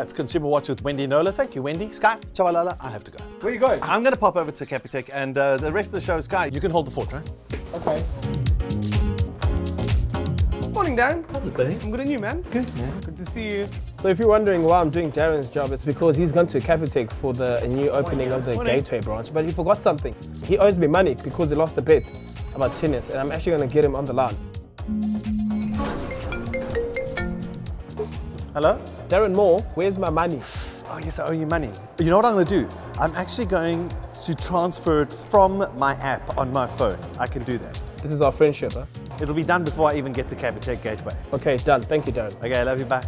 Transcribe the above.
That's Consumer Watch with Wendy Knowler. Thank you, Wendy. Sky, Tshabalala, I have to go. Where you going? I'm going to pop over to Capitec, and uh, the rest of the show, Sky, you can hold the fort, right? Okay. Morning, Darren. How's it been? I'm good and you, man. Good, man. Good to see you. So if you're wondering why I'm doing Darren's job, it's because he's gone to Capitec for the new opening of the Morning. Gateway branch, but he forgot something. He owes me money because he lost a bet about tennis, and I'm actually going to get him on the line. Hello? Darren Maule, where's my money? Oh, yes, I owe you money. You know what I'm going to do? I'm actually going to transfer it from my app on my phone. I can do that. This is our friendship, huh? It'll be done before I even get to Capitec Gateway. Okay, done. Thank you, Darren. Okay, I love you. Bye.